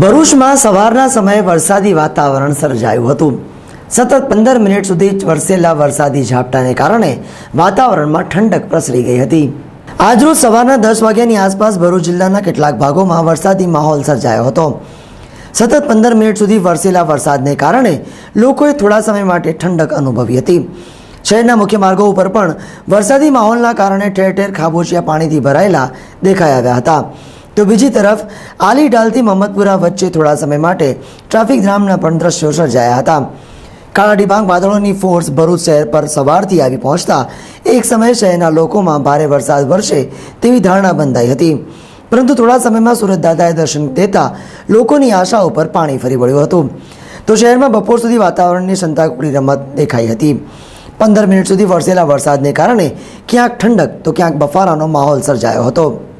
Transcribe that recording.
ભરૂચમાં સવારના સમયે વરસાદી વાતાવરણ સર્જાયું હતું. સતત પંદર મિનિટ સુધી વરસેલા વરસાદી ઝાપટાને કારણે વાતાવરણમાં ઠંડક પ્રસરી ગઈ હતી. આજરોજ સવારના દસ વાગ્યાની આસપાસ ભરૂચ જિલ્લાના કેટલાક ભાગોમાં વરસાદી માહોલ સર્જાયો હતો. સતત પંદર મિનિટ સુધી વરસેલા વરસાદને કારણે લોકોએ થોડા સમય માટે ઠંડક અનુભવી હતી. શહેરના મુખ્ય માર્ગો ઉપર પણ વરસાદી માહોલના કારણે ઠેર ઠેર ખાબોચિયા પાણીથી ભરાયેલા દેખાઈ આવ્યા હતા. તો બીજી તરફ, આલી ડાલથી મહમ્મદપુરા વચ્ચે થોડા સમય માટે ટ્રાફિક જામના પણ દ્રશ્યો સર્જાયા હતા. કાળા ડિબાંગ વાદળોની ફોર્સ ભરૂચ શહેર પર સવારથી આવી પહોંચતા એક સમયે શહેરના લોકોમાં ભારે વરસાદ વરસે તેવી ધારણા બંધાઈ હતી. પરંતુ થોડા સમયમાં સુરત દાદાએ દર્શન દેતા લોકોની આશા ઉપર પાણી ફરી વળ્યું હતું. તો શહેરમાં બપોર સુધી વાતાવરણની સંતાકુકડી રમત દેખાઈ હતી. પંદર મિનિટ સુધી વરસેલા વરસાદને કારણે ક્યાંક ઠંડક તો ક્યાંક બફારાનો માહોલ સર્જાયો હતો.